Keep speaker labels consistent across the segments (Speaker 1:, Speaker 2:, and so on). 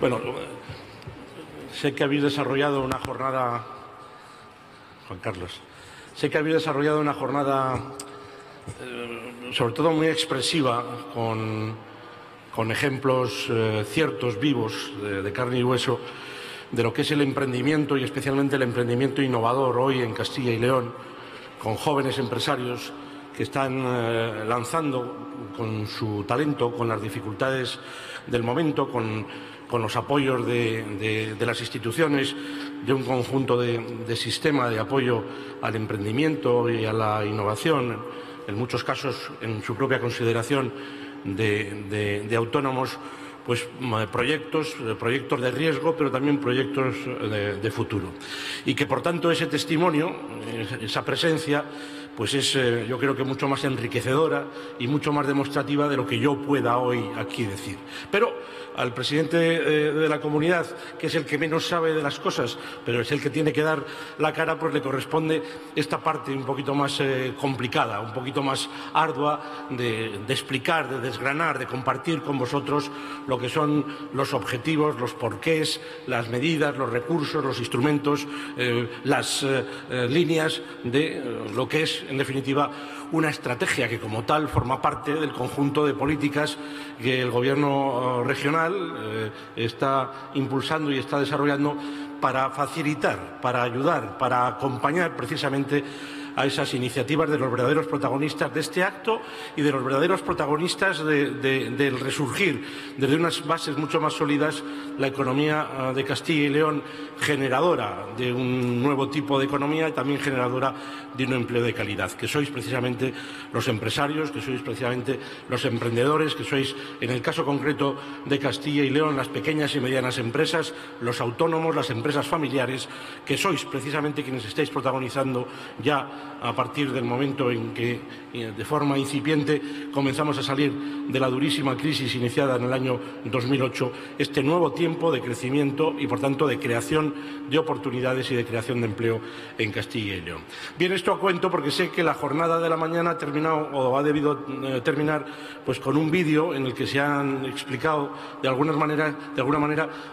Speaker 1: Bueno, sé que habéis desarrollado una jornada, Juan Carlos, sé que habéis desarrollado una jornada eh, sobre todo muy expresiva con, con ejemplos eh, ciertos, vivos, de, carne y hueso, de lo que es el emprendimiento y especialmente el emprendimiento innovador hoy en Castilla y León, con jóvenes empresarios que están eh, lanzando con su talento, con las dificultades del momento, con, con los apoyos de, las instituciones, de un conjunto de, de, sistema de apoyo al emprendimiento y a la innovación, en muchos casos en su propia consideración de, autónomos, pues proyectos, proyectos de riesgo, pero también proyectos de, de futuro. Y que, por tanto, ese testimonio, esa presencia, pues es eh, yo creo que mucho más enriquecedora y mucho más demostrativa de lo que yo pueda hoy aquí decir. Pero al presidente eh, de la comunidad, que es el que menos sabe de las cosas, pero es el que tiene que dar la cara, pues le corresponde esta parte un poquito más eh, complicada, un poquito más ardua de, explicar, de desgranar, de compartir con vosotros lo que son los objetivos, los porqués, las medidas, los recursos, los instrumentos, eh, las líneas de lo que es, en definitiva, una estrategia que como tal forma parte del conjunto de políticas que el Gobierno eh, regional eh, está impulsando y está desarrollando para facilitar, para ayudar, para acompañar precisamente a esas iniciativas de los verdaderos protagonistas de este acto y de los verdaderos protagonistas de, de, del resurgir. Desde unas bases mucho más sólidas la economía ah, de Castilla y León generadora de un nuevo tipo de economía y también generadora de un empleo de calidad, que sois precisamente los empresarios, que sois precisamente los emprendedores, que sois, en el caso concreto de Castilla y León, las pequeñas y medianas empresas, los autónomos, las empresas familiares, que sois precisamente quienes estáis protagonizando ya a partir del momento en que, de forma incipiente, comenzamos a salir de la durísima crisis iniciada en el año 2008, este nuevo tiempo de crecimiento y, por tanto, de creación de oportunidades y de creación de empleo en Castilla y León. Bien, esto a cuento porque sé que la jornada de la mañana ha terminado o ha debido eh, terminar pues, con un vídeo en el que se han explicado de alguna manera,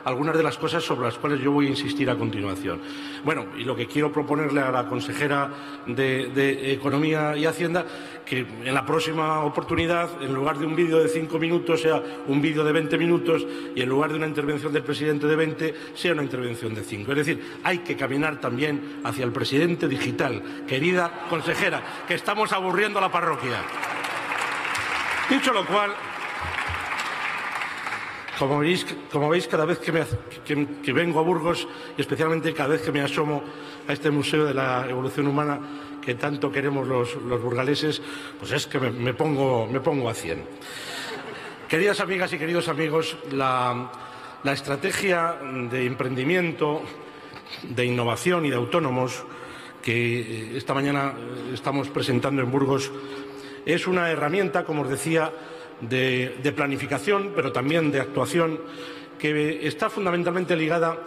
Speaker 1: algunas de las cosas sobre las cuales yo voy a insistir a continuación. Bueno, y lo que quiero proponerle a la consejera de, Economía y Hacienda, que en la próxima oportunidad, en lugar de un vídeo de cinco minutos, sea un vídeo de 20 minutos y en lugar de una intervención del presidente de 20, sea una intervención de cinco. Es decir, hay que caminar también hacia el presidente digital. Querida consejera, que estamos aburriendo a la parroquia. Dicho lo cual, como veis, cada vez que, vengo a Burgos y especialmente cada vez que me asomo a este Museo de la Evolución Humana que tanto queremos los, los burgaleses, pues es que me, pongo, me pongo a 100. Queridas amigas y queridos amigos, la, la estrategia de emprendimiento, de innovación y de autónomos que esta mañana estamos presentando en Burgos es una herramienta, como os decía, de, de, planificación, pero también de actuación, que está fundamentalmente ligada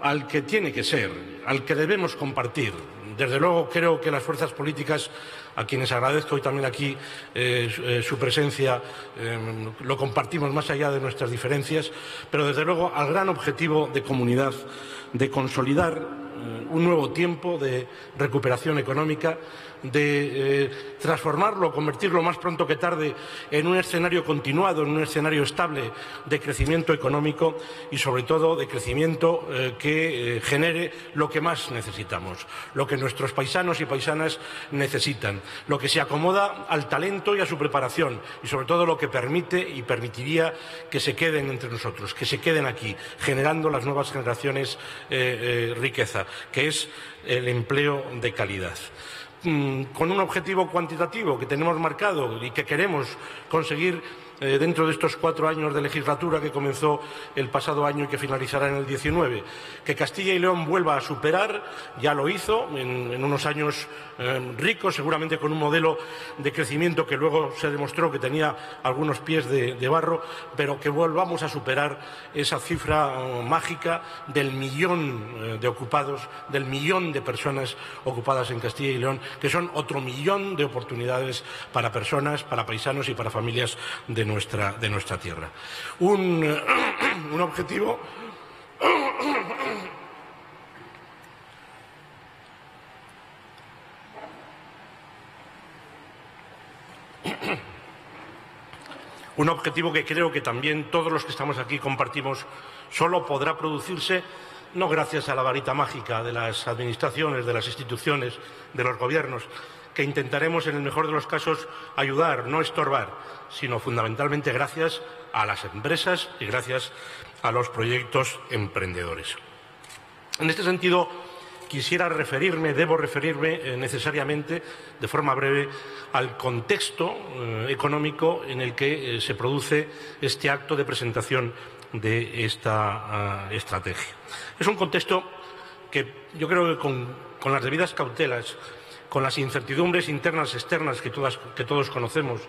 Speaker 1: al que tiene que ser, al que debemos compartir. Desde luego creo que las fuerzas políticas, a quienes agradezco hoy también aquí eh, eh, su presencia, eh, lo compartimos más allá de nuestras diferencias, pero desde luego al gran objetivo de comunidad de consolidar un nuevo tiempo de recuperación económica, de eh, transformarlo, convertirlo más pronto que tarde en un escenario continuado, en un escenario estable de crecimiento económico y sobre todo de crecimiento eh, que eh, genere lo que más necesitamos, lo que nuestros paisanos y paisanas necesitan, lo que se acomoda al talento y a su preparación y sobre todo lo que permite y permitiría que se queden entre nosotros, que se queden aquí, generando las nuevas generaciones riqueza, que es el empleo de calidad. Mm, con un objetivo cuantitativo que tenemos marcado y que queremos conseguir eh, dentro de estos cuatro años de legislatura que comenzó el pasado año y que finalizará en el 19. Que Castilla y León vuelva a superar, ya lo hizo en, unos años eh, ricos, seguramente con un modelo de crecimiento que luego se demostró que tenía algunos pies de, barro, pero que volvamos a superar esa cifra uh, mágica del millón de ocupados, del millón de personas ocupadas en Castilla y León, que son otro millón de oportunidades para personas, para paisanos y para familias de de nuestra tierra. Un, un objetivo Un objetivo que creo que también todos los que estamos aquí compartimos solo podrá producirse no gracias a la varita mágica de las administraciones, de las instituciones, de los gobiernos, que intentaremos en el mejor de los casos ayudar, no estorbar, sino fundamentalmente gracias a las empresas y gracias a los proyectos emprendedores. En este sentido, quisiera referirme, debo referirme eh, necesariamente, de forma breve, al contexto eh, económico en el que eh, se produce este acto de presentación de esta ah, estrategia. Es un contexto que yo creo que con, con, las debidas cautelas, con las incertidumbres internas y externas que, todos conocemos,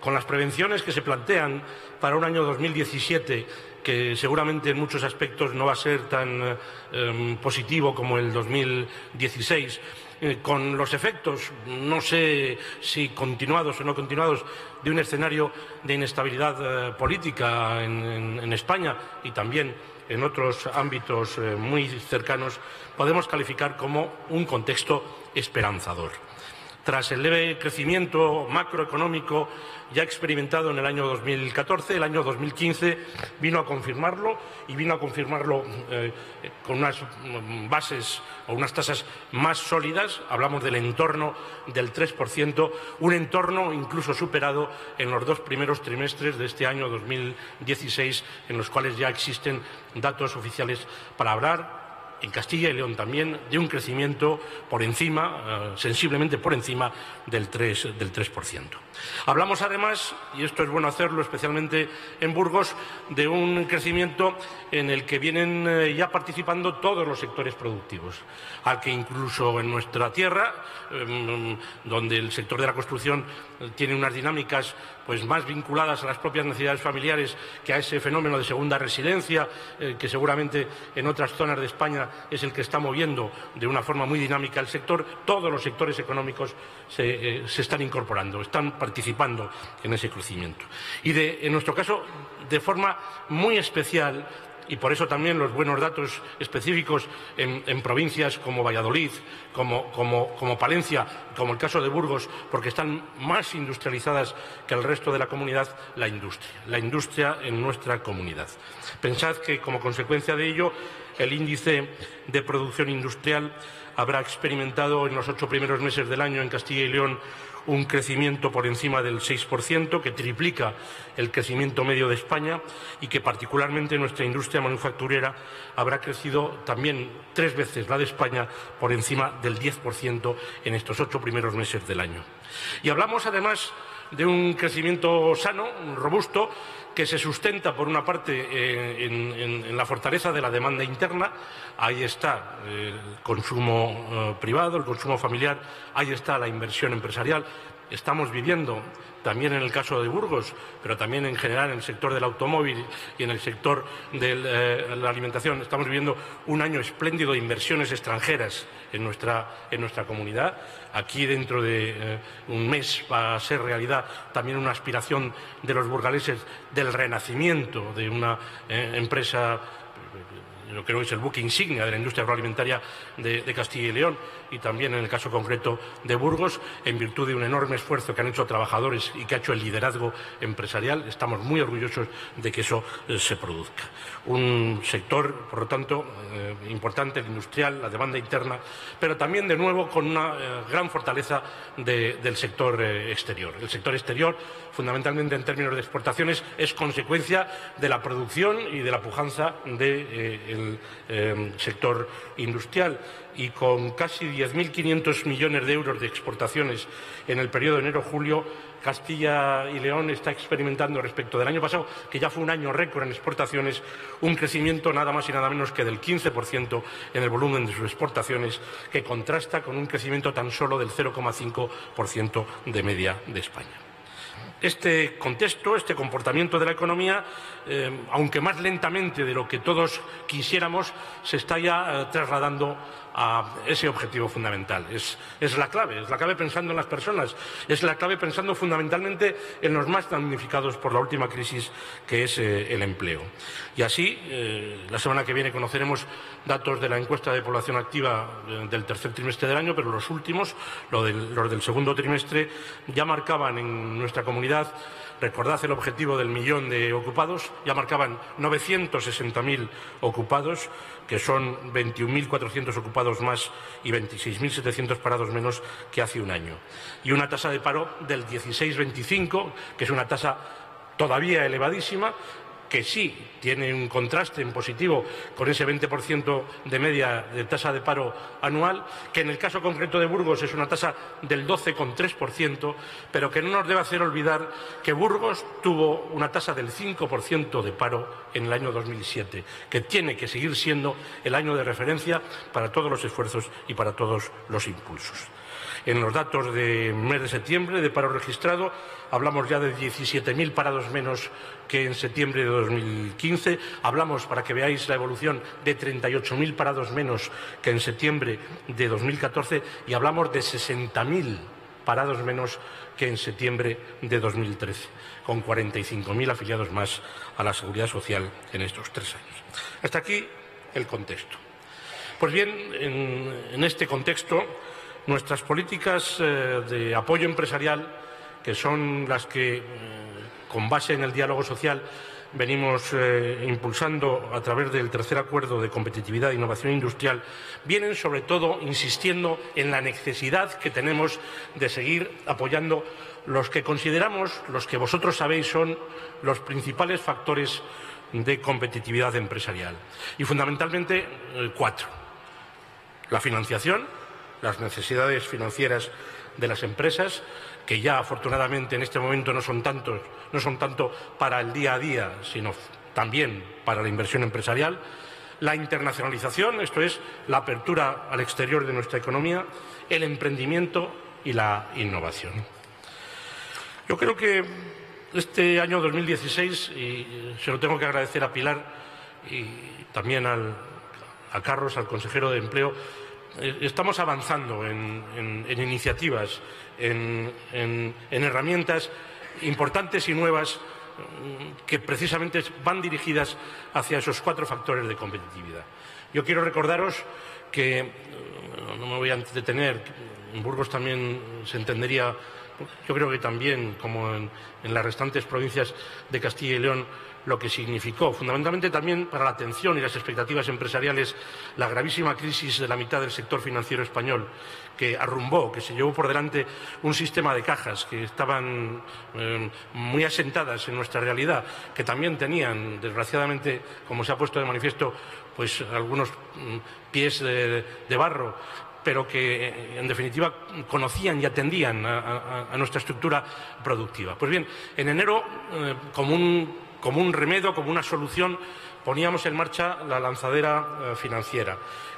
Speaker 1: con las prevenciones que se plantean para un año 2017 que seguramente en muchos aspectos no va a ser tan eh, positivo como el 2016, eh, con los efectos, no sé si continuados o no continuados, de un escenario de inestabilidad eh, política en, España y también en otros ámbitos muy cercanos, podemos calificar como un contexto esperanzador. Tras el leve crecimiento macroeconómico ya experimentado en el año 2014, el año 2015 vino a confirmarlo y vino a confirmarlo eh, con unas bases o unas tasas más sólidas. Hablamos del entorno del 3%, un entorno incluso superado en los dos primeros trimestres de este año 2016, en los cuales ya existen datos oficiales para hablar en Castilla y León también, de un crecimiento por encima, eh, sensiblemente por encima del 3%. Del 3%. Hablamos además, y esto es bueno hacerlo especialmente en Burgos, de un crecimiento en el que vienen eh, ya participando todos los sectores productivos, al que incluso en nuestra tierra, em, donde el sector de la construcción tiene unas dinámicas pues, más vinculadas a las propias necesidades familiares que a ese fenómeno de segunda residencia, eh, que seguramente en otras zonas de España es el que está moviendo de una forma muy dinámica el sector, todos los sectores económicos se, eh, están incorporando, están participando en ese crecimiento. Y en nuestro caso, de forma muy especial, y por eso también los buenos datos específicos en, provincias como Valladolid, como, como, Palencia, como el caso de Burgos, porque están más industrializadas que el resto de la comunidad, la industria, la industria en nuestra comunidad. Pensad que como consecuencia de ello, el índice de producción industrial habrá experimentado en los ocho primeros meses del año en Castilla y León un crecimiento por encima del 6%, que triplica el crecimiento medio de España y que particularmente nuestra industria manufacturera habrá crecido también tres veces la de España por encima del 10% en estos ocho primeros meses del año. Y hablamos además de un crecimiento sano, robusto, que se sustenta, por una parte, eh, en, la fortaleza de la demanda interna. Ahí está el consumo eh, privado, el consumo familiar, ahí está la inversión empresarial. Estamos viviendo también en el caso de Burgos, pero también en general en el sector del automóvil y en el sector de eh, la alimentación. Estamos viviendo un año espléndido de inversiones extranjeras en nuestra, en nuestra comunidad. Aquí dentro de eh, un mes va a ser realidad también una aspiración de los burgaleses del renacimiento de una eh, empresa lo creo que es el buque insignia de la industria agroalimentaria de, Castilla y León y también en el caso concreto de Burgos, en virtud de un enorme esfuerzo que han hecho trabajadores y que ha hecho el liderazgo empresarial. Estamos muy orgullosos de que eso eh, se produzca. Un sector, por lo tanto, eh, importante, el industrial, la demanda interna, pero también, de nuevo, con una eh, gran fortaleza del sector exterior. El sector exterior, fundamentalmente en términos de exportaciones, es consecuencia de la producción y de la pujanza del sector industrial y con casi 10.500 millones de euros de exportaciones en el periodo de enero-julio, Castilla y León está experimentando respecto del año pasado, que ya fue un año récord en exportaciones, un crecimiento nada más y nada menos que del 15% en el volumen de sus exportaciones, que contrasta con un crecimiento tan solo del 0,5% de media de España. Este contexto, este comportamiento de la economía, eh, aunque más lentamente de lo que todos quisiéramos, se está ya eh, trasladando a ese objetivo fundamental. Es, la clave, es la clave pensando en las personas, es la clave pensando fundamentalmente en los más damnificados por la última crisis, que es eh, el empleo. Y así, eh, la semana que viene conoceremos datos de la encuesta de población activa eh, del tercer trimestre del año, pero los últimos, los del segundo trimestre, ya marcaban en nuestra comunidad Recordad el objetivo del millón de ocupados, ya marcaban 960.000 ocupados, que son 21.400 ocupados más y 26.700 parados menos que hace un año. Y una tasa de paro del 16,25, que es una tasa todavía elevadísima, que sí tiene un contraste en positivo con ese 20% de media de tasa de paro anual, que en el caso concreto de Burgos es una tasa del 12,3%, pero que no nos debe hacer olvidar que Burgos tuvo una tasa del 5% de paro en el año 2007, que tiene que seguir siendo el año de referencia para todos los esfuerzos y para todos los impulsos. En los datos de mes de septiembre de paro registrado hablamos ya de 17.000 parados menos que en septiembre de 2015. Hablamos, para que veáis la evolución, de 38.000 parados menos que en septiembre de 2014 y hablamos de 60.000 parados menos que en septiembre de 2013, con 45.000 afiliados más a la Seguridad Social en estos tres años. Hasta aquí el contexto. Pues bien, en, este contexto nuestras políticas eh, de apoyo empresarial, que son las que, eh, con base en el diálogo social, venimos eh, impulsando a través del tercer acuerdo de competitividad e innovación industrial, vienen sobre todo insistiendo en la necesidad que tenemos de seguir apoyando los que consideramos, los que vosotros sabéis son los principales factores de competitividad empresarial. Y fundamentalmente cuatro. La financiación, las necesidades financieras de las empresas, que ya afortunadamente en este momento no son, tantos, no son tanto para el día a día, sino también para la inversión empresarial, la internacionalización, esto es, la apertura al exterior de nuestra economía, el emprendimiento y la innovación. Yo creo que este año 2016, y se lo tengo que agradecer a Pilar y también a Carlos, al consejero de Empleo, estamos avanzando en, iniciativas, en, herramientas importantes y nuevas mm, que precisamente van dirigidas hacia esos cuatro factores de competitividad. Yo quiero recordaros que, eh, no me voy a detener, en Burgos también se entendería, yo creo que también, como en las restantes provincias de Castilla y León, lo que significó, fundamentalmente también para la atención y las expectativas empresariales, la gravísima crisis de la mitad del sector financiero español, que arrumbó, que se llevó por delante un sistema de cajas que estaban eh, muy asentadas en nuestra realidad, que también tenían, desgraciadamente, como se ha puesto de manifiesto, pues algunos mm, pies de, barro, pero que en definitiva conocían y atendían a, nuestra estructura productiva. Pues bien, en enero, eh, como un como un remedio, como una solución, poníamos en marcha la lanzadera eh, financiera,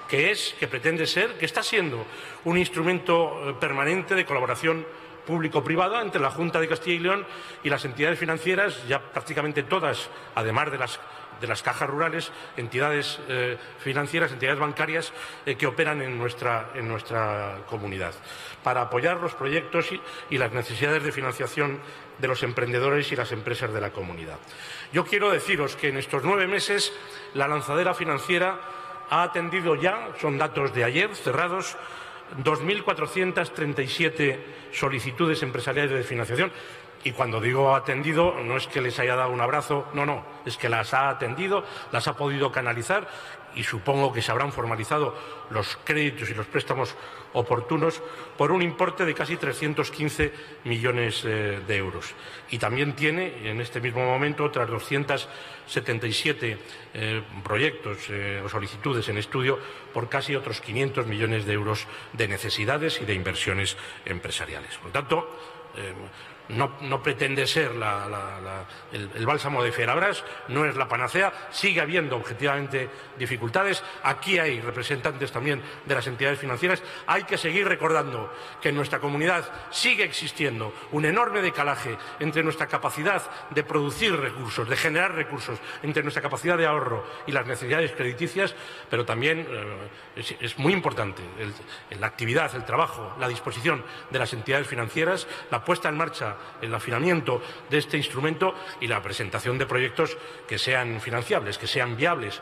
Speaker 1: que es, que pretende ser, que está siendo un instrumento eh, permanente de colaboración público-privada entre la Junta de Castilla y León y las entidades financieras, ya prácticamente todas, además de las de las cajas rurales, entidades eh, financieras, entidades bancarias eh, que operan en nuestra, en nuestra, comunidad, para apoyar los proyectos y, las necesidades de financiación de los emprendedores y las empresas de la comunidad. Yo quiero deciros que en estos nueve meses la lanzadera financiera ha atendido ya, son datos de ayer cerrados, 2.437 solicitudes empresariales de financiación y cuando digo atendido, no es que les haya dado un abrazo, no, no, es que las ha atendido, las ha podido canalizar y supongo que se habrán formalizado los créditos y los préstamos oportunos por un importe de casi 315 millones eh, de euros. Y también tiene en este mismo momento otras 277 eh, proyectos eh, o solicitudes en estudio por casi otros 500 millones de euros de necesidades y de inversiones empresariales. Por tanto, no, pretende ser el, bálsamo de Ferabras, no es la panacea, sigue habiendo objetivamente dificultades. Aquí hay representantes también de las entidades financieras. Hay que seguir recordando que en nuestra comunidad sigue existiendo un enorme decalaje entre nuestra capacidad de producir recursos, de generar recursos, entre nuestra capacidad de ahorro y las necesidades crediticias, pero también eh, es, muy importante la actividad, el trabajo, la disposición de las entidades financieras, la puesta en marcha el afinamiento de este instrumento y la presentación de proyectos que sean financiables, que sean viables, eh,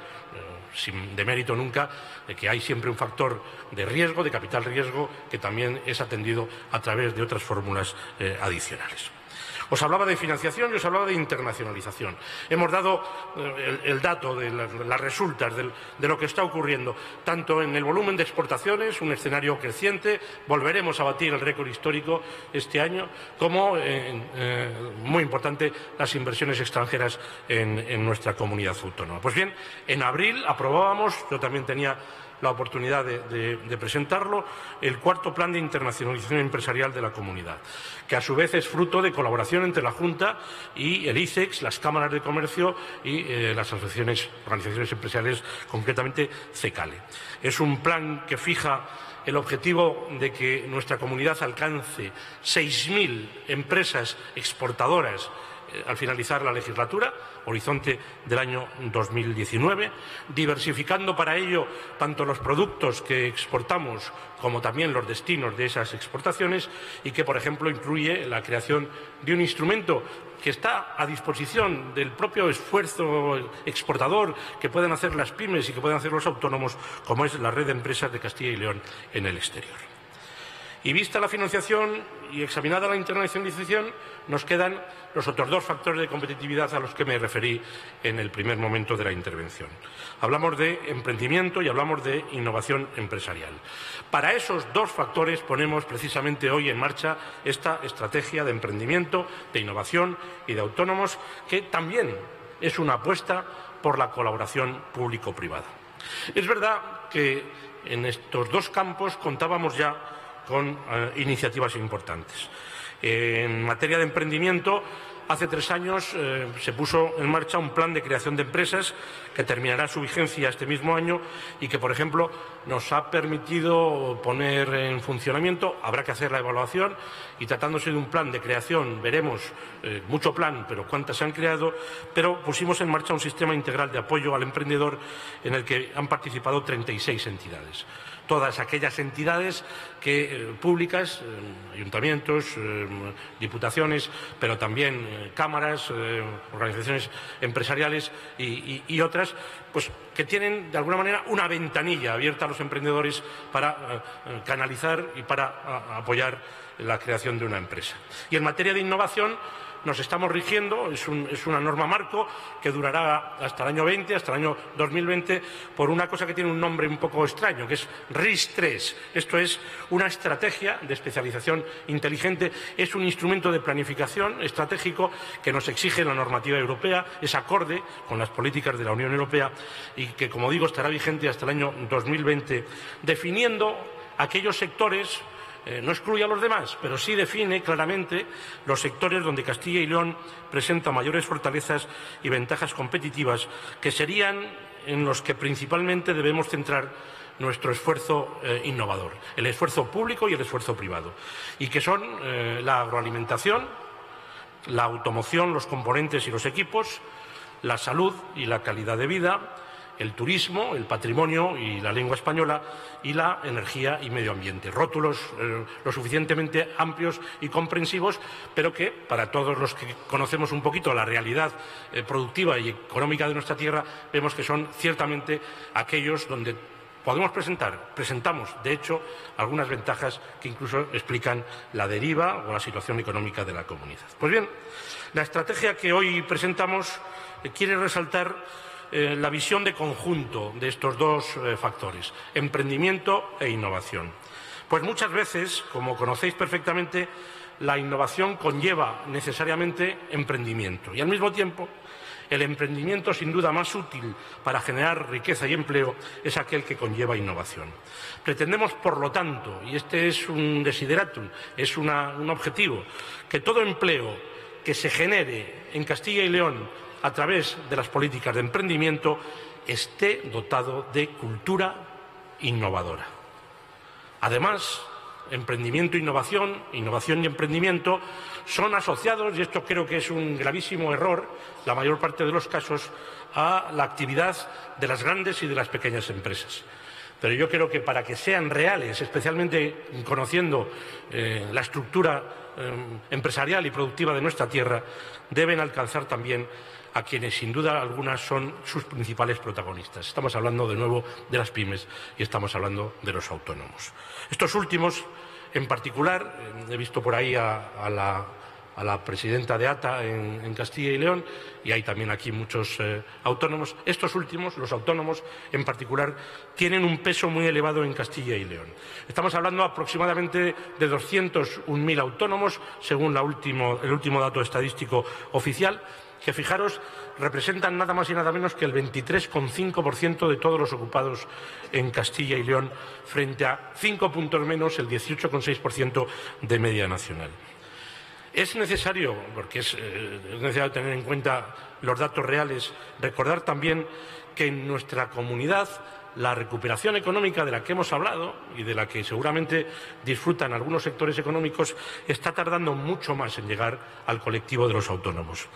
Speaker 1: sin demérito nunca de que hay siempre un factor de riesgo, de capital riesgo, que también es atendido a través de otras fórmulas eh, adicionales. Os hablaba de financiación y os hablaba de internacionalización. Hemos dado eh, el, dato de las resultas de lo que está ocurriendo, tanto en el volumen de exportaciones, un escenario creciente, volveremos a batir el récord histórico este año, como, eh, muy importante, las inversiones extranjeras en, en nuestra comunidad autónoma. Pues bien, en abril aprobábamos, yo también tenía la oportunidad de, presentarlo, el cuarto plan de internacionalización empresarial de la comunidad, que a su vez es fruto de colaboración entre la Junta y el ICEX, las cámaras de comercio y eh, las asociaciones, organizaciones empresariales, concretamente CECALE. Es un plan que fija el objetivo de que nuestra comunidad alcance 6.000 empresas exportadoras al finalizar la legislatura, horizonte del año 2019, diversificando para ello tanto los productos que exportamos como también los destinos de esas exportaciones y que, por ejemplo, incluye la creación de un instrumento que está a disposición del propio esfuerzo exportador que pueden hacer las pymes y que pueden hacer los autónomos, como es la red de empresas de Castilla y León en el exterior. Y vista la financiación y examinada la internacionalización, nos quedan los otros dos factores de competitividad a los que me referí en el primer momento de la intervención. Hablamos de emprendimiento y hablamos de innovación empresarial. Para esos dos factores ponemos precisamente hoy en marcha esta estrategia de emprendimiento, de innovación y de autónomos, que también es una apuesta por la colaboración público-privada. Es verdad que en estos dos campos contábamos ya con eh, iniciativas importantes. En materia de emprendimiento, hace tres años eh, se puso en marcha un plan de creación de empresas que terminará su vigencia este mismo año y que, por ejemplo, nos ha permitido poner en funcionamiento, habrá que hacer la evaluación y tratándose de un plan de creación, veremos eh, mucho plan, pero cuántas se han creado, pero pusimos en marcha un sistema integral de apoyo al emprendedor en el que han participado 36 entidades todas aquellas entidades que, eh, públicas, eh, ayuntamientos, eh, diputaciones, pero también cámaras, organizaciones empresariales y, otras, pues que tienen de alguna manera una ventanilla abierta a los emprendedores para canalizar y para apoyar la creación de una empresa. Y en materia de innovación, nos estamos rigiendo, es, una norma marco que durará hasta el año 20, hasta el año 2020, por una cosa que tiene un nombre un poco extraño, que es RIS3. Esto es una estrategia de especialización inteligente, es un instrumento de planificación estratégico que nos exige la normativa europea, es acorde con las políticas de la Unión Europea y que, como digo, estará vigente hasta el año 2020, definiendo aquellos sectores eh, no excluye a los demás, pero sí define claramente los sectores donde Castilla y León presenta mayores fortalezas y ventajas competitivas, que serían en los que principalmente debemos centrar nuestro esfuerzo eh, innovador, el esfuerzo público y el esfuerzo privado, y que son eh, la agroalimentación, la automoción, los componentes y los equipos, la salud y la calidad de vida, el turismo, el patrimonio y la lengua española y la energía y medio ambiente. Rótulos eh, lo suficientemente amplios y comprensivos, pero que para todos los que conocemos un poquito la realidad eh, productiva y económica de nuestra tierra, vemos que son ciertamente aquellos donde podemos presentar, presentamos, de hecho, algunas ventajas que incluso explican la deriva o la situación económica de la comunidad. Pues bien, la estrategia que hoy presentamos eh, quiere resaltar eh, la visión de conjunto de estos dos eh, factores, emprendimiento e innovación. Pues muchas veces, como conocéis perfectamente, la innovación conlleva necesariamente emprendimiento y al mismo tiempo el emprendimiento sin duda más útil para generar riqueza y empleo es aquel que conlleva innovación. Pretendemos, por lo tanto, y este es un desideratum, es un objetivo, que todo empleo que se genere en Castilla y León a través de las políticas de emprendimiento esté dotado de cultura innovadora. Además, emprendimiento e innovación, innovación y emprendimiento son asociados, y esto creo que es un gravísimo error, la mayor parte de los casos, a la actividad de las grandes y de las pequeñas empresas. Pero yo creo que para que sean reales, especialmente conociendo eh, la estructura eh, empresarial y productiva de nuestra tierra, deben alcanzar también a quienes sin duda algunas son sus principales protagonistas. Estamos hablando de nuevo de las pymes y estamos hablando de los autónomos. Estos últimos, en particular, eh, he visto por ahí a, la, presidenta de ATA en, Castilla y León y hay también aquí muchos eh, autónomos. Estos últimos, los autónomos en particular, tienen un peso muy elevado en Castilla y León. Estamos hablando aproximadamente de 201.000 autónomos, según el último dato estadístico oficial, que fijaros representan nada más y nada menos que el 23,5% de todos los ocupados en Castilla y León, frente a cinco puntos menos, el 18,6% de media nacional. Es necesario, porque es, eh, es, necesario tener en cuenta los datos reales, recordar también que en nuestra comunidad la recuperación económica de la que hemos hablado y de la que seguramente disfrutan algunos sectores económicos está tardando mucho más en llegar al colectivo de los autónomos.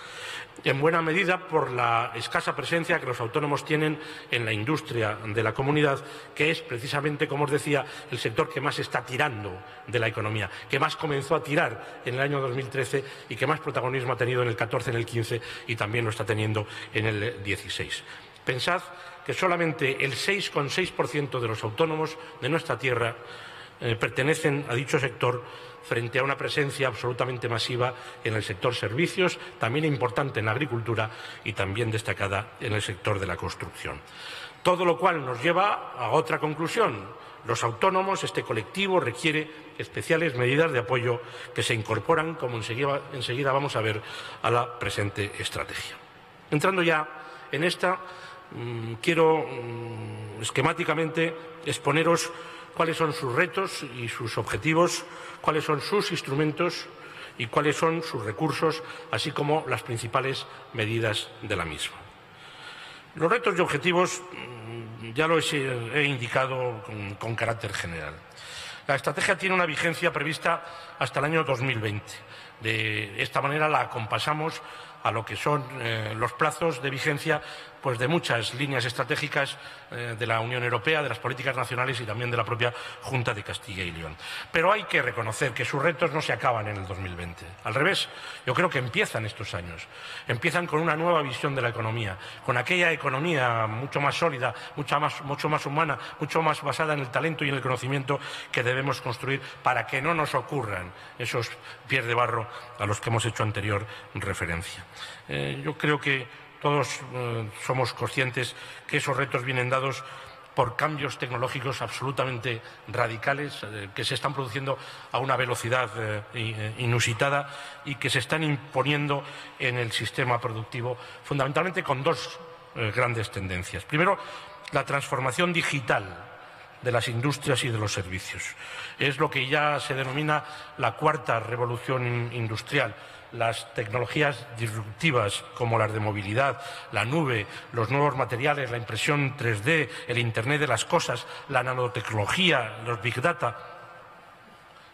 Speaker 1: En buena medida por la escasa presencia que los autónomos tienen en la industria de la comunidad, que es precisamente, como os decía, el sector que más está tirando de la economía, que más comenzó a tirar en el año 2013 y que más protagonismo ha tenido en el 14, en el 15 y también lo está teniendo en el 16. Pensad que solamente el 6,6% de los autónomos de nuestra tierra eh, pertenecen a dicho sector frente a una presencia absolutamente masiva en el sector servicios, también importante en la agricultura y también destacada en el sector de la construcción. Todo lo cual nos lleva a otra conclusión. Los autónomos, este colectivo, requiere especiales medidas de apoyo que se incorporan, como enseguida, enseguida vamos a ver, a la presente estrategia. Entrando ya en esta, Mm, quiero mm, esquemáticamente exponeros cuáles son sus retos y sus objetivos, cuáles son sus instrumentos y cuáles son sus recursos, así como las principales medidas de la misma. Los retos y objetivos mm, ya los he, indicado con carácter general. La estrategia tiene una vigencia prevista hasta el año 2020. De esta manera la acompasamos a lo que son eh, los plazos de vigencia pues, de muchas líneas estratégicas eh, de la Unión Europea, de las políticas nacionales y también de la propia Junta de Castilla y León. Pero hay que reconocer que sus retos no se acaban en el 2020. Al revés, yo creo que empiezan estos años. Empiezan con una nueva visión de la economía, con aquella economía mucho más sólida, mucho más, humana, mucho más basada en el talento y en el conocimiento que debemos construir para que no nos ocurran esos pies de barro a los que hemos hecho anterior referencia. Eh, yo creo que todos eh, somos conscientes que esos retos vienen dados por cambios tecnológicos absolutamente radicales eh, que se están produciendo a una velocidad inusitada y que se están imponiendo en el sistema productivo, fundamentalmente con dos grandes tendencias. Primero, la transformación digital de las industrias y de los servicios. Es lo que ya se denomina la cuarta revolución industrial las tecnologías disruptivas como las de movilidad, la nube, los nuevos materiales, la impresión 3D, el Internet de las cosas, la nanotecnología, los big data,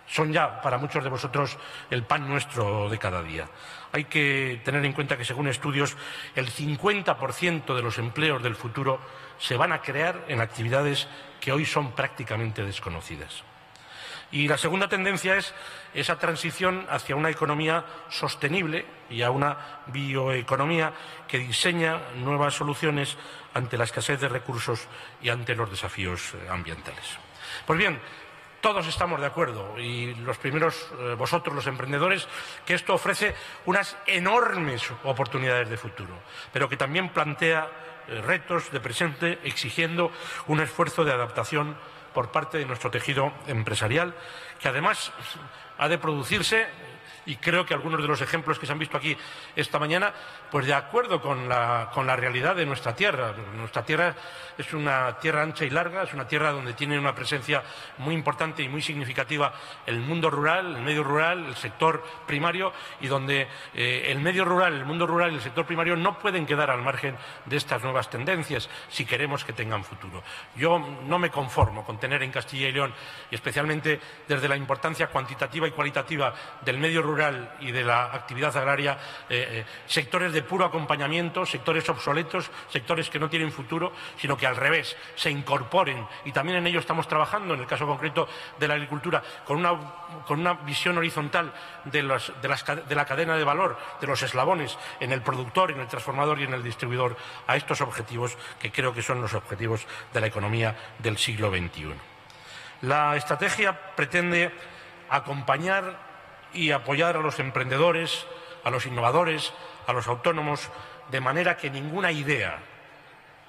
Speaker 1: son ya para muchos de vosotros el pan nuestro de cada día. Hay que tener en cuenta que, según estudios, el 50% de los empleos del futuro se van a crear en actividades que hoy son prácticamente desconocidas. Y la segunda tendencia es esa transición hacia una economía sostenible y a una bioeconomía que diseña nuevas soluciones ante la escasez de recursos y ante los desafíos eh, ambientales. Pues bien, todos estamos de acuerdo, y los primeros, eh, vosotros los emprendedores, que esto ofrece unas enormes oportunidades de futuro, pero que también plantea eh, retos de presente exigiendo un esfuerzo de adaptación por parte de nuestro tejido empresarial, que además ha de producirse y creo que algunos de los ejemplos que se han visto aquí esta mañana, pues de acuerdo con la, realidad de nuestra tierra. Nuestra tierra es una tierra ancha y larga, es una tierra donde tiene una presencia muy importante y muy significativa el mundo rural, el medio rural, el sector primario y donde eh, el medio rural, el mundo rural y el sector primario no pueden quedar al margen de estas nuevas tendencias si queremos que tengan futuro. Yo no me conformo con tener en Castilla y León, y especialmente desde la importancia cuantitativa y cualitativa del medio rural y de la actividad agraria, eh, eh, sectores de puro acompañamiento, sectores obsoletos, sectores que no tienen futuro, sino que al revés se incorporen y también en ello estamos trabajando, en el caso concreto de la agricultura, con una, con una visión horizontal de, de la cadena de valor, de los eslabones, en el productor, en el transformador y en el distribuidor, a estos objetivos que creo que son los objetivos de la economía del siglo XXI. La estrategia pretende acompañar y apoyar a los emprendedores, a los innovadores, a los autónomos, de manera que ninguna idea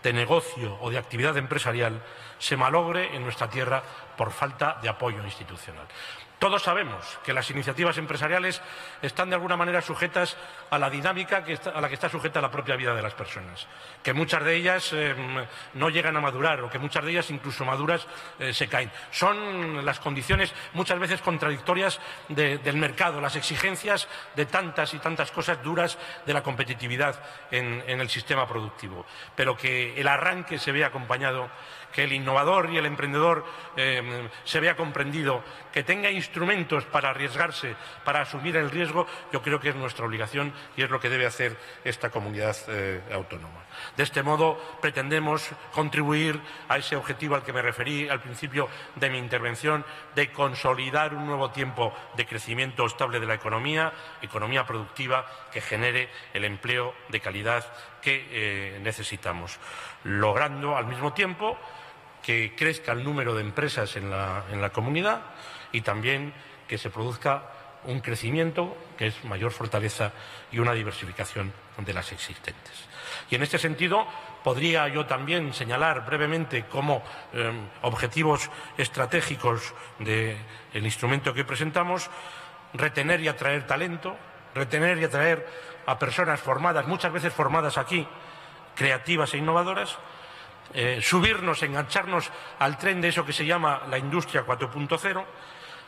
Speaker 1: de negocio o de actividad empresarial se malogre en nuestra tierra por falta de apoyo institucional. Todos sabemos que las iniciativas empresariales están de alguna manera sujetas a la dinámica a la que está sujeta la propia vida de las personas, que muchas de ellas em, no llegan a madurar o que muchas de ellas incluso maduras eh, se caen. Son las condiciones muchas veces contradictorias del mercado, las exigencias de tantas y tantas cosas duras de la competitividad en, en el sistema productivo, pero que el arranque se ve acompañado que el innovador y el emprendedor em, se vea comprendido, que tenga instrumentos para arriesgarse, para asumir el riesgo, yo creo que es nuestra obligación y es lo que debe hacer esta comunidad eh, autónoma. De este modo, pretendemos contribuir a ese objetivo al que me referí al principio de mi intervención, de consolidar un nuevo tiempo de crecimiento estable de la economía, economía productiva que genere el empleo de calidad que eh, necesitamos, logrando al mismo tiempo que crezca el número de empresas en la, comunidad y también que se produzca un crecimiento que es mayor fortaleza y una diversificación de las existentes. Y en este sentido, podría yo también señalar brevemente como em, objetivos estratégicos del instrumento que presentamos retener y atraer talento, retener y atraer a personas formadas, muchas veces formadas aquí, creativas e innovadoras, eh, subirnos, engancharnos al tren de eso que se llama la industria 4.0,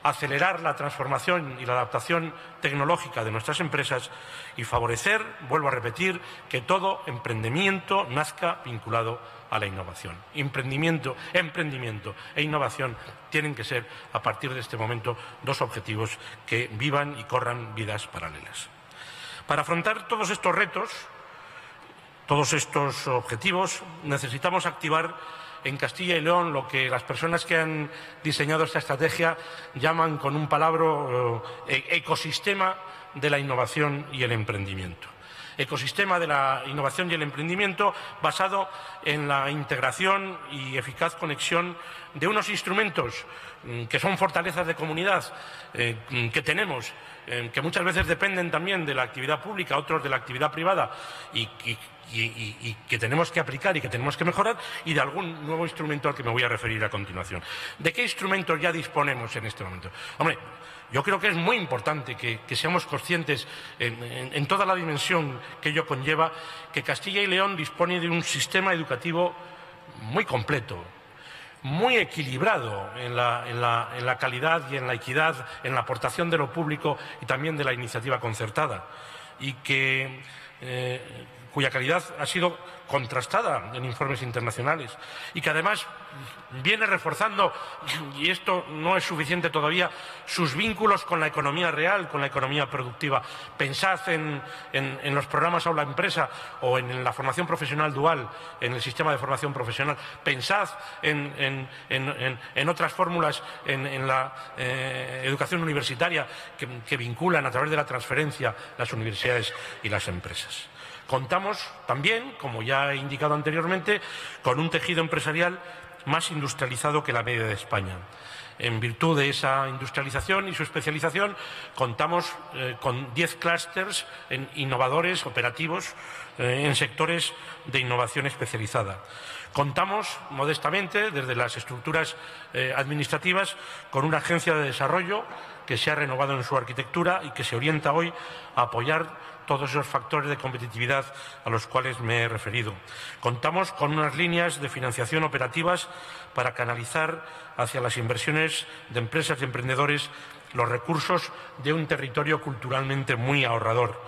Speaker 1: acelerar la transformación y la adaptación tecnológica de nuestras empresas y favorecer, vuelvo a repetir, que todo emprendimiento nazca vinculado a la innovación. Emprendimiento, emprendimiento e innovación tienen que ser, a partir de este momento, dos objetivos que vivan y corran vidas paralelas. Para afrontar todos estos retos, todos estos objetivos, necesitamos activar en Castilla y León lo que las personas que han diseñado esta estrategia llaman con un palabra eh, ecosistema de la innovación y el emprendimiento. Ecosistema de la innovación y el emprendimiento basado en la integración y eficaz conexión de unos instrumentos mm, que son fortalezas de comunidad eh, que tenemos eh, que muchas veces dependen también de la actividad pública, otros de la actividad privada, y, que tenemos que aplicar y que tenemos que mejorar, y de algún nuevo instrumento al que me voy a referir a continuación. ¿De qué instrumentos ya disponemos en este momento? Hombre, yo creo que es muy importante que, seamos conscientes en, toda la dimensión que ello conlleva, que Castilla y León dispone de un sistema educativo muy completo, muy equilibrado en la, calidad y en la equidad, en la aportación de lo público y también de la iniciativa concertada, y que, eh, cuya calidad ha sido contrastada en informes internacionales y que además viene reforzando, y esto no es suficiente todavía, sus vínculos con la economía real, con la economía productiva. Pensad en, los programas Aula Empresa o en, la formación profesional dual, en el sistema de formación profesional. Pensad en, otras fórmulas en, la eh, educación universitaria que vinculan a través de la transferencia las universidades y las empresas. Contamos también, como ya he indicado anteriormente, con un tejido empresarial más industrializado que la media de España. En virtud de esa industrialización y su especialización, contamos eh, con 10 clústeres innovadores, operativos, eh, en sectores de innovación especializada Contamos modestamente, desde las estructuras eh, administrativas, con una agencia de desarrollo que se ha renovado en su arquitectura y que se orienta hoy a apoyar todos esos factores de competitividad a los cuales me he referido. Contamos con unas líneas de financiación operativas para canalizar hacia las inversiones de empresas y emprendedores los recursos de un territorio culturalmente muy ahorrador.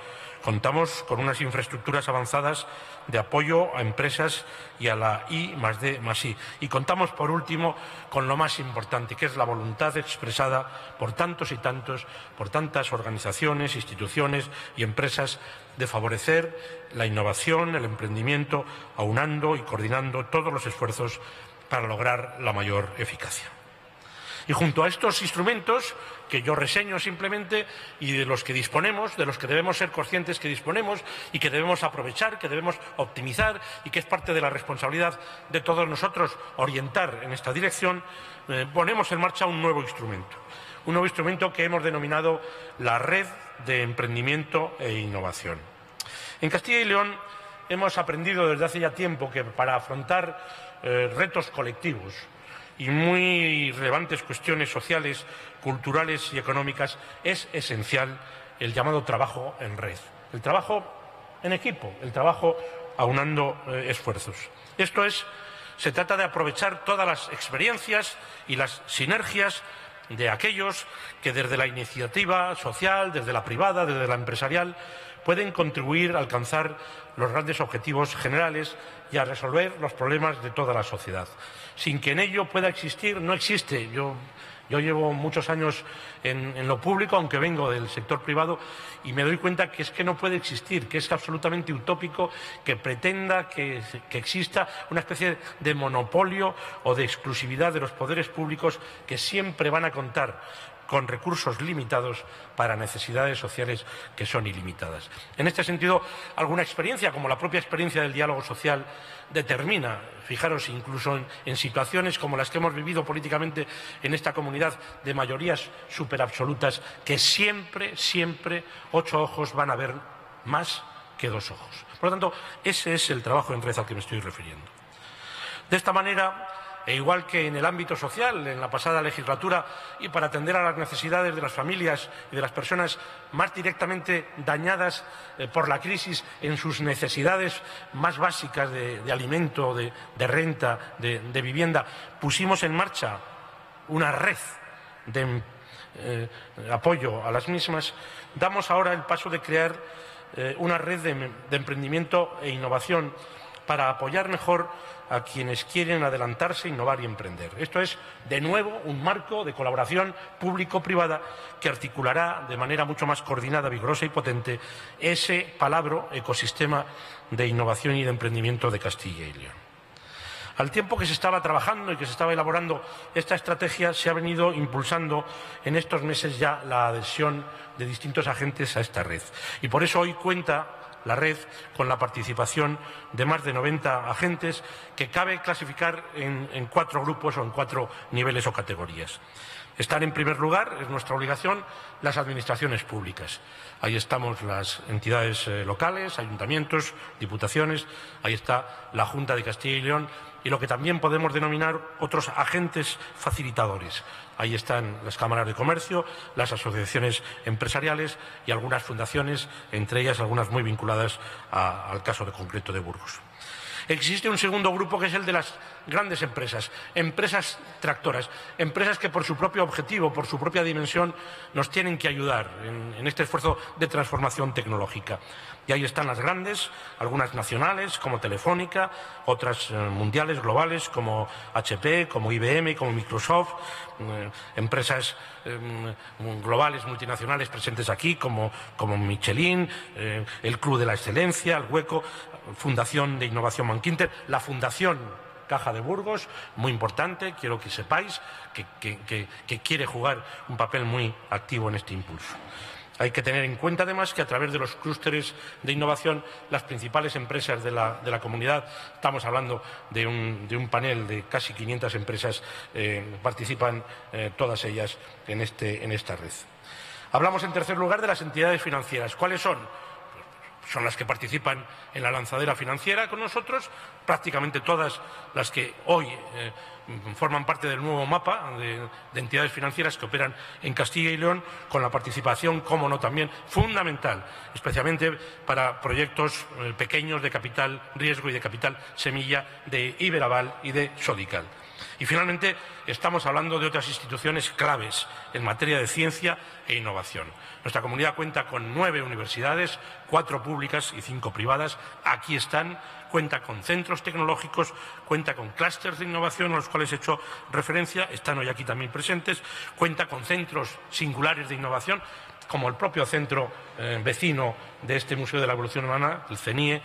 Speaker 1: Contamos con unas infraestructuras avanzadas de apoyo a empresas y a la I más D más I. Y contamos, por último, con lo más importante, que es la voluntad expresada por tantos y tantos, por tantas organizaciones, instituciones y empresas de favorecer la innovación, el emprendimiento, aunando y coordinando todos los esfuerzos para lograr la mayor eficacia. Y junto a estos instrumentos que yo reseño simplemente y de los que disponemos, de los que debemos ser conscientes que disponemos y que debemos aprovechar, que debemos optimizar y que es parte de la responsabilidad de todos nosotros orientar en esta dirección, eh, ponemos en marcha un nuevo instrumento. Un nuevo instrumento que hemos denominado la Red de Emprendimiento e Innovación. En Castilla y León hemos aprendido desde hace ya tiempo que para afrontar eh, retos colectivos, y muy relevantes cuestiones sociales, culturales y económicas, es esencial el llamado trabajo en red, el trabajo en equipo, el trabajo aunando eh, esfuerzos. Esto es, se trata de aprovechar todas las experiencias y las sinergias de aquellos que desde la iniciativa social, desde la privada, desde la empresarial, pueden contribuir a alcanzar los grandes objetivos generales y a resolver los problemas de toda la sociedad. Sin que en ello pueda existir, no existe. Yo, llevo muchos años en, lo público, aunque vengo del sector privado, y me doy cuenta que es que no puede existir, que es absolutamente utópico que pretenda que, que exista una especie de monopolio o de exclusividad de los poderes públicos que siempre van a contar con recursos limitados para necesidades sociales que son ilimitadas. En este sentido, alguna experiencia, como la propia experiencia del diálogo social, determina, fijaros, incluso en, situaciones como las que hemos vivido políticamente en esta comunidad de mayorías superabsolutas, que siempre, siempre ocho ojos van a ver más que dos ojos. Por lo tanto, ese es el trabajo en red al que me estoy refiriendo. De esta manera, e igual que en el ámbito social, en la pasada legislatura, y para atender a las necesidades de las familias y de las personas más directamente dañadas eh, por la crisis en sus necesidades más básicas de, alimento, de, renta, de, vivienda, pusimos en marcha una red de eh, apoyo a las mismas, damos ahora el paso de crear eh, una red de emprendimiento e innovación para apoyar mejor a quienes quieren adelantarse, innovar y emprender. Esto es, de nuevo, un marco de colaboración público-privada que articulará de manera mucho más coordinada, vigorosa y potente ese palabro ecosistema de innovación y de emprendimiento de Castilla y León. Al tiempo que se estaba trabajando y que se estaba elaborando esta estrategia, se ha venido impulsando en estos meses ya la adhesión de distintos agentes a esta red. Y por eso hoy cuenta la red con la participación de más de 90 agentes que cabe clasificar en, cuatro grupos o en cuatro niveles o categorías. Están en primer lugar, es nuestra obligación, las administraciones públicas. Ahí estamos las entidades eh, locales, ayuntamientos, diputaciones, ahí está la Junta de Castilla y León y lo que también podemos denominar otros agentes facilitadores, Ahí están las cámaras de comercio, las asociaciones empresariales y algunas fundaciones, entre ellas algunas muy vinculadas al caso de concreto de Burgos. Existe un segundo grupo que es el de las grandes empresas, empresas tractoras, empresas que por su propio objetivo, por su propia dimensión, nos tienen que ayudar en, este esfuerzo de transformación tecnológica. Y ahí están las grandes, algunas nacionales como Telefónica, otras eh, mundiales, globales como HP, como IBM, como Microsoft, eh, empresas eh, globales, multinacionales presentes aquí como, como Michelin, el Club de la Excelencia, el Hueco, Fundación de Innovación Manquinter, la Fundación Caja de Burgos, muy importante, quiero que sepáis que, quiere jugar un papel muy activo en este impulso. Hay que tener en cuenta, además, que a través de los clústeres de innovación, las principales empresas de la, comunidad, estamos hablando de un, panel de casi 500 empresas, eh, participan eh, todas ellas en, este, en esta red. Hablamos, en tercer lugar, de las entidades financieras. ¿Cuáles son? Son las que participan en la lanzadera financiera con nosotros, prácticamente todas las que hoy eh, forman parte del nuevo mapa de, entidades financieras que operan en Castilla y León, con la participación, como no también, fundamental, especialmente para proyectos eh, pequeños de capital riesgo y de capital semilla de Iberaval y de Sodical. Y finalmente estamos hablando de otras instituciones claves en materia de ciencia e innovación. Nuestra comunidad cuenta con nueve universidades, cuatro públicas y cinco privadas. Aquí están. Cuenta con centros tecnológicos, cuenta con clústeres de innovación a los cuales he hecho referencia, están hoy aquí también presentes, cuenta con centros singulares de innovación, como el propio centro eh, vecino de este Museo de la Evolución Humana, el CENIE,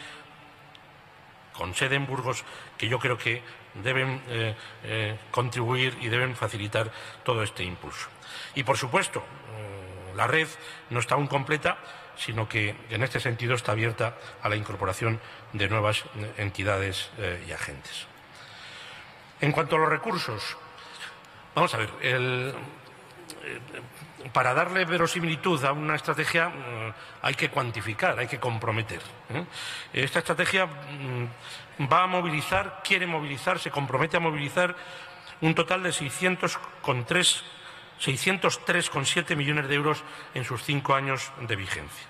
Speaker 1: con sede en Burgos, que yo creo que deben eh, eh, contribuir y deben facilitar todo este impulso. Y, por supuesto, eh, la red no está aún completa, sino que en este sentido está abierta a la incorporación de nuevas entidades y agentes. En cuanto a los recursos, vamos a ver, para darle verosimilitud a una estrategia hay que cuantificar, hay que comprometer. Esta estrategia mm, va a movilizar, quiere movilizar, se compromete a movilizar un total de 603,7 millones de euros en sus cinco años de vigencia.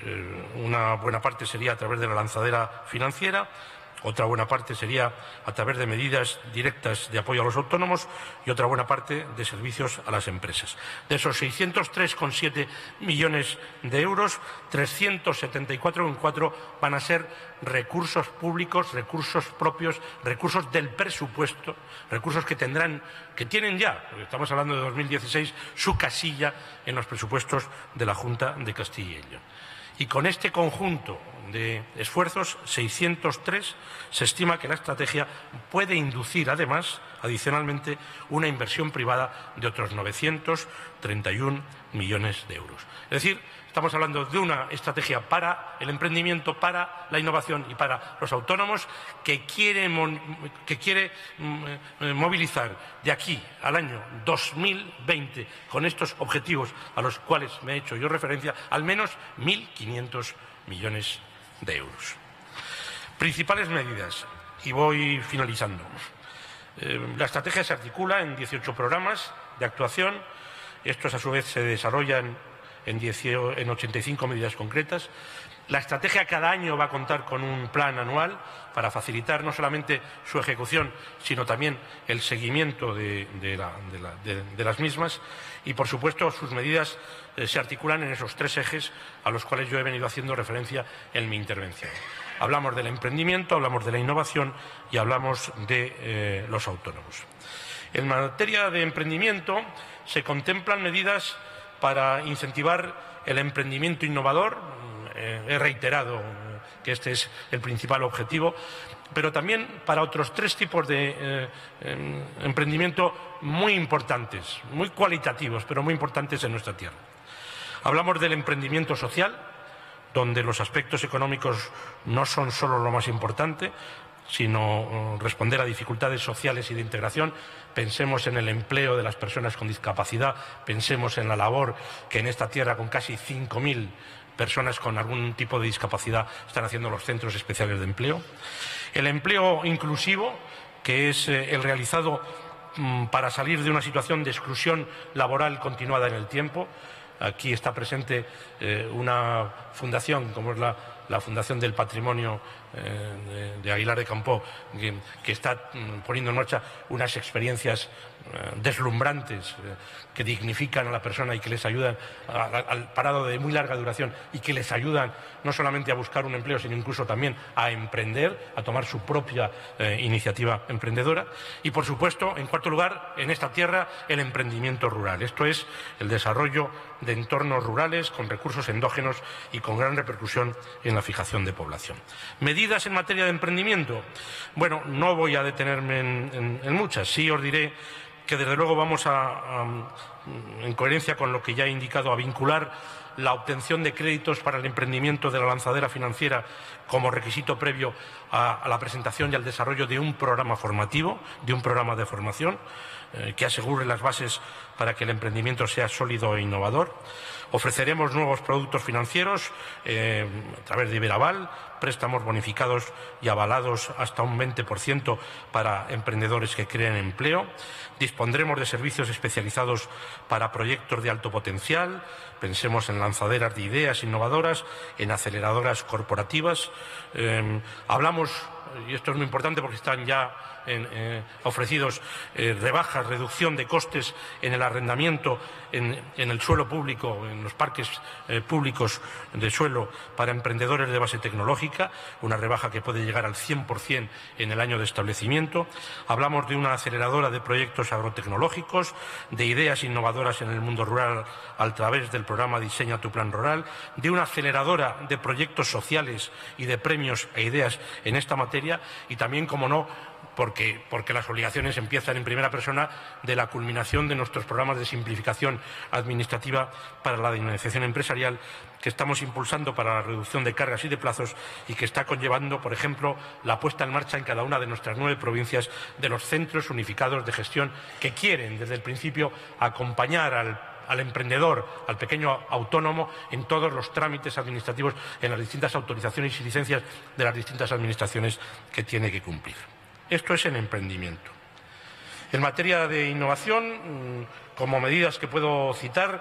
Speaker 1: Eh, una buena parte sería a través de la lanzadera financiera, otra buena parte sería a través de medidas directas de apoyo a los autónomos y otra buena parte de servicios a las empresas. De esos 603,7 millones de euros, 374,4 van a ser recursos públicos, recursos propios, recursos del presupuesto, recursos que tendrán, que tienen ya, estamos hablando de 2016, su casilla en los presupuestos de la Junta de Castilla y León. Y con este conjunto de esfuerzos, 603, se estima que la estrategia puede inducir, además, adicionalmente, una inversión privada de otros 931 millones de euros. Es decir, Estamos hablando de una estrategia para el emprendimiento, para la innovación y para los autónomos que quiere, mm, eh, movilizar de aquí al año 2020 con estos objetivos a los cuales me he hecho yo referencia al menos 1.500 millones de euros. Principales medidas, y voy finalizando. Eh, la estrategia se articula en 18 programas de actuación. Estos, a su vez, se desarrollan en, 85 medidas concretas. La estrategia cada año va a contar con un plan anual para facilitar no solamente su ejecución, sino también el seguimiento de, las mismas. Y, por supuesto, sus medidas eh, se articulan en esos tres ejes a los cuales yo he venido haciendo referencia en mi intervención. Hablamos del emprendimiento, hablamos de la innovación y hablamos de eh, los autónomos. En materia de emprendimiento se contemplan medidas para incentivar el emprendimiento innovador. Eh, he reiterado eh, que este es el principal objetivo, pero también para otros tres tipos de eh, em, emprendimiento muy importantes, muy cualitativos, pero muy importantes en nuestra tierra. Hablamos del emprendimiento social, donde los aspectos económicos no son solo lo más importante, sino responder a dificultades sociales y de integración. Pensemos en el empleo de las personas con discapacidad, pensemos en la labor que en esta tierra, con casi 5.000 personas con algún tipo de discapacidad, están haciendo los centros especiales de empleo. El empleo inclusivo, que es eh, el realizado mm, para salir de una situación de exclusión laboral continuada en el tiempo. Aquí está presente eh, una fundación como es la Fundación del Patrimonio eh, de, Aguilar de Campo, que, está mm, poniendo en marcha unas experiencias deslumbrantes eh, que dignifican a la persona y que les ayudan al parado de muy larga duración y que les ayudan no solamente a buscar un empleo, sino incluso también a emprender, a tomar su propia iniciativa emprendedora. Y, por supuesto, en cuarto lugar, en esta tierra, el emprendimiento rural. Esto es el desarrollo de entornos rurales con recursos endógenos y con gran repercusión en la fijación de población. Medidas en materia de emprendimiento. Bueno, no voy a detenerme en, muchas. Sí os diré que desde luego vamos a, en coherencia con lo que ya he indicado, a vincular la obtención de créditos para el emprendimiento de la lanzadera financiera como requisito previo a, la presentación y al desarrollo de un programa formativo, de un programa de formación eh, que asegure las bases para que el emprendimiento sea sólido e innovador. Ofreceremos nuevos productos financieros eh, a través de Iberaval, préstamos bonificados y avalados hasta un 20% para emprendedores que creen empleo. Dispondremos de servicios especializados para proyectos de alto potencial. Pensemos en lanzaderas de ideas innovadoras, en aceleradoras corporativas. Eh, hablamos, y esto es muy importante porque están ya eh, ofrecidos eh, rebajas, reducción de costes en el arrendamiento, en, el suelo público, en los parques eh, públicos de suelo para emprendedores de base tecnológica, una rebaja que puede llegar al 100% en el año de establecimiento. Hablamos de una aceleradora de proyectos agrotecnológicos, de ideas innovadoras en el mundo rural a través del programa Diseña tu Plan Rural, de una aceleradora de proyectos sociales y de premios e ideas en esta materia y también, como no, porque, las obligaciones empiezan en primera persona de la culminación de nuestros programas de simplificación administrativa para la dinamización empresarial que estamos impulsando para la reducción de cargas y de plazos y que está conllevando, por ejemplo, la puesta en marcha en cada una de nuestras nueve provincias de los centros unificados de gestión que quieren desde el principio acompañar al emprendedor, al pequeño autónomo, en todos los trámites administrativos, en las distintas autorizaciones y licencias de las distintas administraciones que tiene que cumplir. Esto es el emprendimiento. En materia de innovación, mm, como medidas que puedo citar,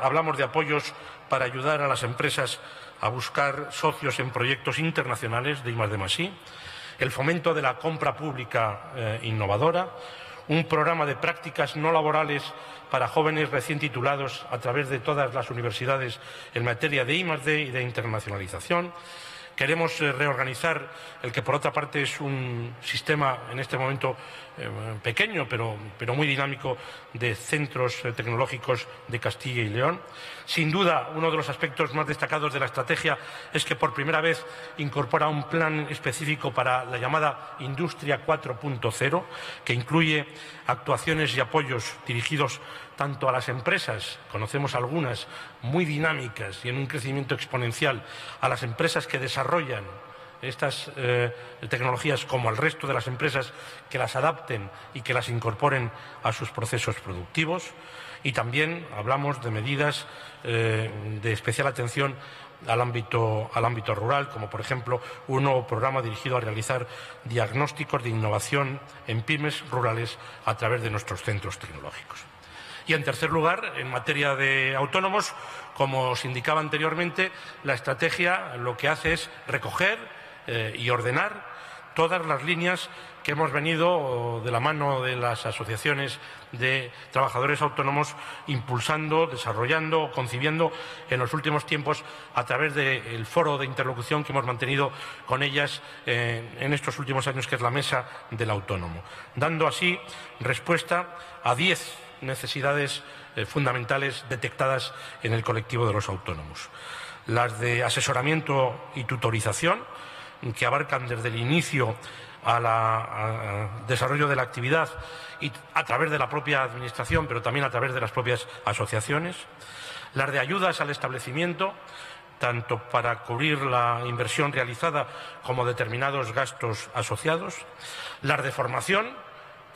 Speaker 1: hablamos de apoyos para ayudar a las empresas a buscar socios en proyectos internacionales de I+D+I, el fomento de la compra pública eh, innovadora, un programa de prácticas no laborales para jóvenes recién titulados a través de todas las universidades en materia de I+D y de internacionalización, Queremos eh, reorganizar el que, por otra parte, es un sistema en este momento eh, pequeño, pero, muy dinámico, de centros eh, tecnológicos de Castilla y León. Sin duda, uno de los aspectos más destacados de la estrategia es que por primera vez incorpora un plan específico para la llamada Industria 4.0, que incluye actuaciones y apoyos dirigidos tanto a las empresas, conocemos algunas muy dinámicas y en un crecimiento exponencial, a las empresas que desarrollan estas eh, tecnologías como al resto de las empresas que las adapten y que las incorporen a sus procesos productivos. Y también hablamos de medidas eh, de especial atención al ámbito, al ámbito rural, como por ejemplo un nuevo programa dirigido a realizar diagnósticos de innovación en pymes rurales a través de nuestros centros tecnológicos. Y, en tercer lugar, en materia de autónomos, como os indicaba anteriormente, la estrategia lo que hace es recoger eh, y ordenar todas las líneas que hemos venido de la mano de las asociaciones de trabajadores autónomos impulsando, desarrollando, concibiendo en los últimos tiempos a través del foro de interlocución que hemos mantenido con ellas eh, en estos últimos años, que es la Mesa del Autónomo, dando así respuesta a diez necesidades eh, fundamentales detectadas en el colectivo de los autónomos. Las de asesoramiento y tutorización, que abarcan desde el inicio al desarrollo de la actividad y a través de la propia Administración, pero también a través de las propias asociaciones. Las de ayudas al establecimiento, tanto para cubrir la inversión realizada como determinados gastos asociados. Las de formación,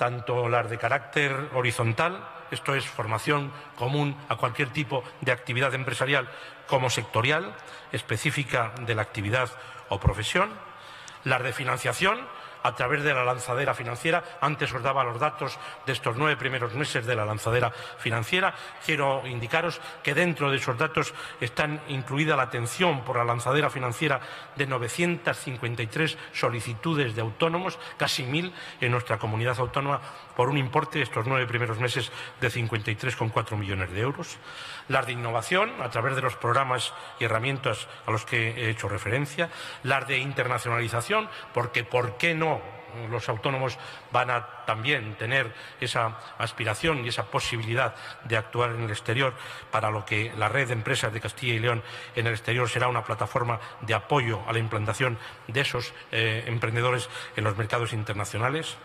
Speaker 1: tanto las de carácter horizontal, esto es formación común a cualquier tipo de actividad empresarial, como sectorial, específica de la actividad o profesión, las de financiación, a través de la lanzadera financiera. Antes os daba los datos de estos nueve primeros meses de la lanzadera financiera. Quiero indicaros que dentro de esos datos están incluida la atención por la lanzadera financiera de 953 solicitudes de autónomos, casi mil en nuestra comunidad autónoma, por un importe de estos nueve primeros meses de 53,4 millones de euros. Las de innovación, a través de los programas y herramientas a los que he hecho referencia. Las de internacionalización, porque ¿por qué no los autónomos van a también tener esa aspiración y esa posibilidad de actuar en el exterior, para lo que la red de empresas de Castilla y León en el exterior será una plataforma de apoyo a la implantación de esos eh, emprendedores en los mercados internacionales.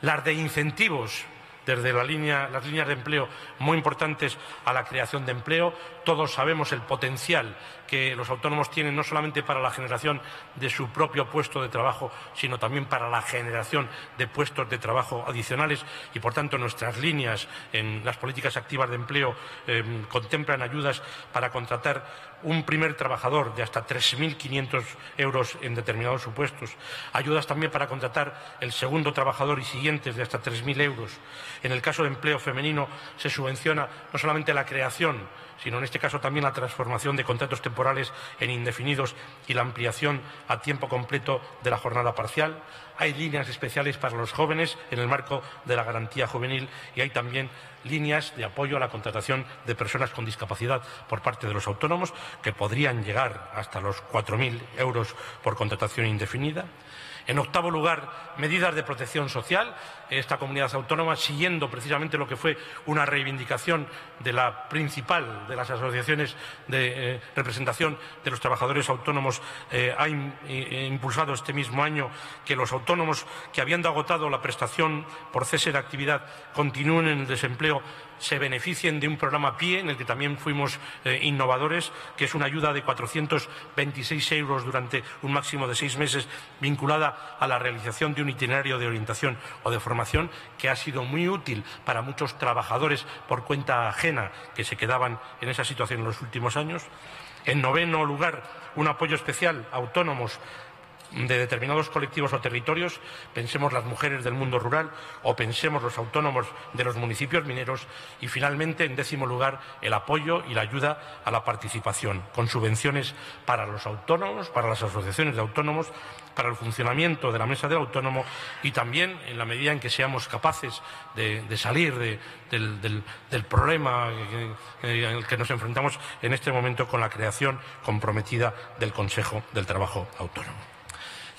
Speaker 1: Las de incentivos desde las líneas de empleo muy importantes a la creación de empleo. Todos sabemos el potencial que los autónomos tienen no solamente para la generación de su propio puesto de trabajo, sino también para la generación de puestos de trabajo adicionales y, por tanto, nuestras líneas en las políticas activas de empleo eh, contemplan ayudas para contratar un primer trabajador de hasta 3.500 euros en determinados supuestos, ayudas también para contratar el segundo trabajador y siguientes de hasta 3.000 euros. En el caso de empleo femenino se subvenciona no solamente la creación, sino en este caso también la transformación de contratos temporales en indefinidos y la ampliación a tiempo completo de la jornada parcial. Hay líneas especiales para los jóvenes en el marco de la garantía juvenil y hay también líneas de apoyo a la contratación de personas con discapacidad por parte de los autónomos, que podrían llegar hasta los 4.000 euros por contratación indefinida. En octavo lugar, medidas de protección social. Esta comunidad autónoma, siguiendo precisamente lo que fue una reivindicación de la principal de las asociaciones de eh, representación de los trabajadores autónomos, eh, ha impulsado este mismo año que los autónomos que habiendo agotado la prestación por cese de actividad continúen en el desempleo se beneficien de un programa PIE en el que también fuimos eh, innovadores, que es una ayuda de 426 euros durante un máximo de seis meses vinculada a la realización de un itinerario de orientación o de formación que ha sido muy útil para muchos trabajadores por cuenta ajena que se quedaban en esa situación en los últimos años. En noveno lugar, un apoyo especial a autónomos de determinados colectivos o territorios, pensemos las mujeres del mundo rural o pensemos los autónomos de los municipios mineros y finalmente, en décimo lugar, el apoyo y la ayuda a la participación, con subvenciones para los autónomos, para las asociaciones de autónomos, para el funcionamiento de la mesa del autónomo y también en la medida en que seamos capaces de, salir del, problema en el que nos enfrentamos en este momento con la creación comprometida del Consejo del Trabajo Autónomo.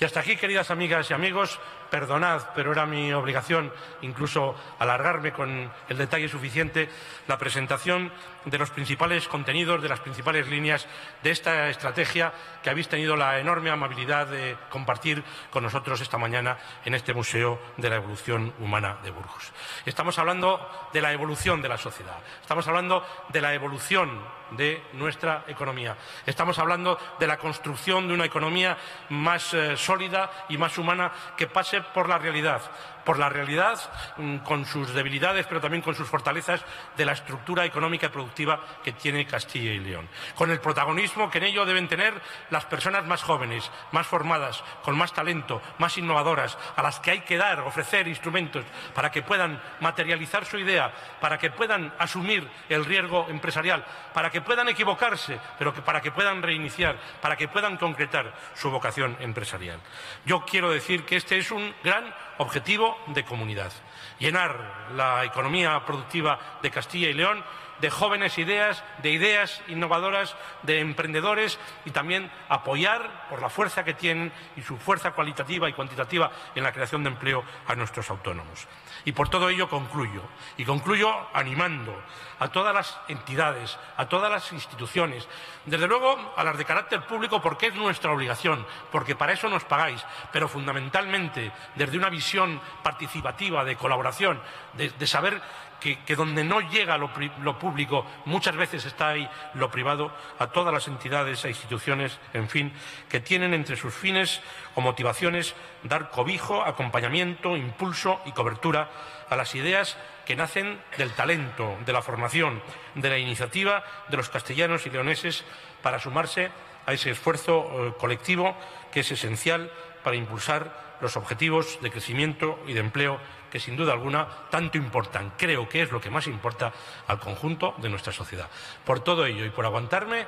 Speaker 1: Y hasta aquí, queridas amigas y amigos, perdonad, pero era mi obligación incluso alargarme con el detalle suficiente la presentación de los principales contenidos, de las principales líneas de esta estrategia que habéis tenido la enorme amabilidad de compartir con nosotros esta mañana en este Museo de la Evolución Humana de Burgos. Estamos hablando de la evolución de la sociedad, estamos hablando de la evolución de nuestra economía, estamos hablando de la construcción de una economía más eh, sólida y más humana que pase por la realidad, por la realidad mm, con sus debilidades, pero también con sus fortalezas de la estructura económica y productiva que tiene Castilla y León. Con el protagonismo que en ello deben tener las personas más jóvenes, más formadas, con más talento, más innovadoras, a las que hay que dar, ofrecer instrumentos para que puedan materializar su idea, para que puedan asumir el riesgo empresarial, para que puedan equivocarse, pero para que puedan reiniciar, para que puedan concretar su vocación empresarial. Yo quiero decir que este es un gran objetivo de comunidad. Llenar la economía productiva de Castilla y León de jóvenes ideas, de ideas innovadoras, de emprendedores y también apoyar por la fuerza que tienen y su fuerza cualitativa y cuantitativa en la creación de empleo a nuestros autónomos. Y por todo ello concluyo. Y concluyo animando a todas las entidades, a todas las instituciones, desde luego a las de carácter público porque es nuestra obligación, porque para eso nos pagáis, pero fundamentalmente desde una visión participativa, de colaboración, de, saber que, donde no llega lo, público, muchas veces está ahí lo privado, a todas las entidades e instituciones, en fin, que tienen entre sus fines o motivaciones dar cobijo, acompañamiento, impulso y cobertura a las ideas que nacen del talento, de la formación, de la iniciativa de los castellanos y leoneses para sumarse a ese esfuerzo eh, colectivo que es esencial para impulsar los objetivos de crecimiento y de empleo que sin duda alguna tanto importan, creo que es lo que más importa al conjunto de nuestra sociedad. Por todo ello y por aguantarme,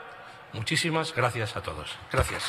Speaker 1: muchísimas gracias a todos. Gracias.